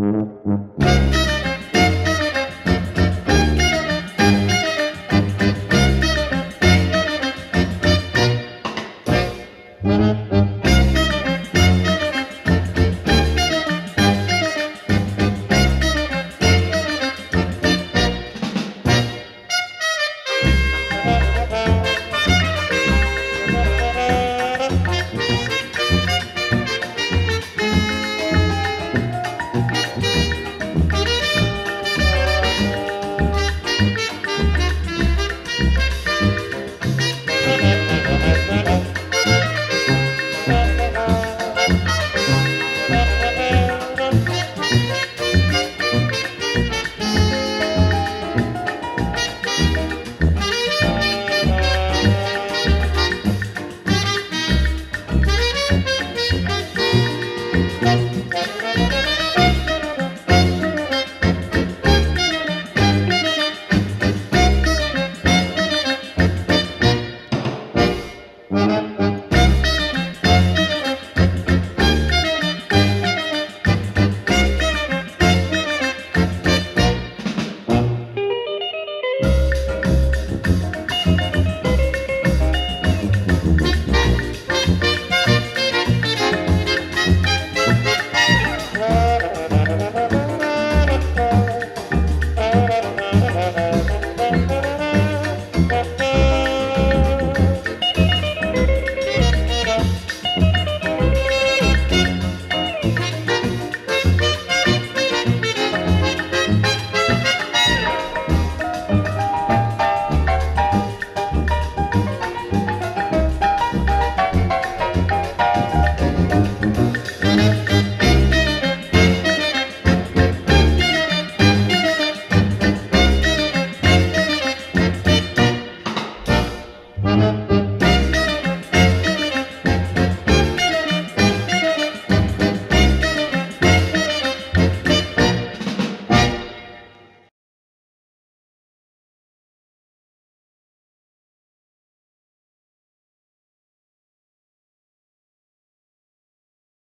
Mm-hmm.